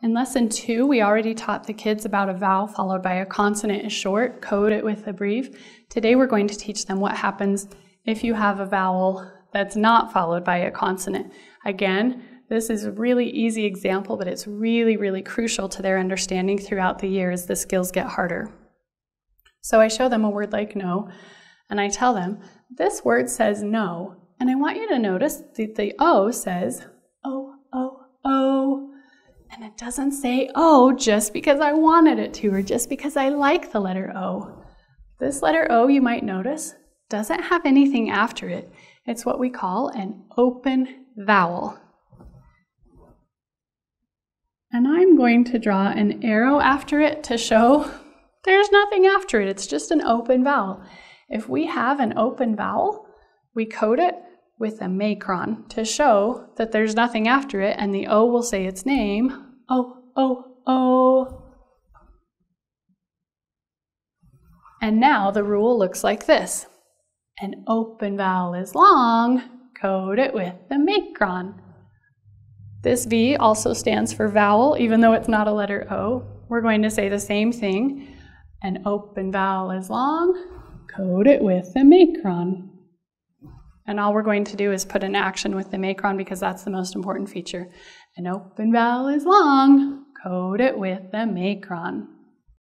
In lesson two, we already taught the kids about a vowel followed by a consonant is short, code it with a breve. Today we're going to teach them what happens if you have a vowel that's not followed by a consonant. Again, this is a really easy example, but it's really, really crucial to their understanding throughout the year as the skills get harder. So I show them a word like no, and I tell them, this word says no, and I want you to notice that the O says doesn't say oh just because I wanted it to or just because I like the letter O. This letter O, you might notice, doesn't have anything after it. It's what we call an open vowel. And I'm going to draw an arrow after it to show there's nothing after it. It's just an open vowel. If we have an open vowel, we code it with a macron to show that there's nothing after it and the O will say its name. Oh, oh, oh. And now the rule looks like this. An open vowel is long, code it with the macron. This V also stands for vowel, even though it's not a letter O. We're going to say the same thing. An open vowel is long, code it with the macron. And all we're going to do is put an action with the macron because that's the most important feature. An open vowel is long, code it with the macron.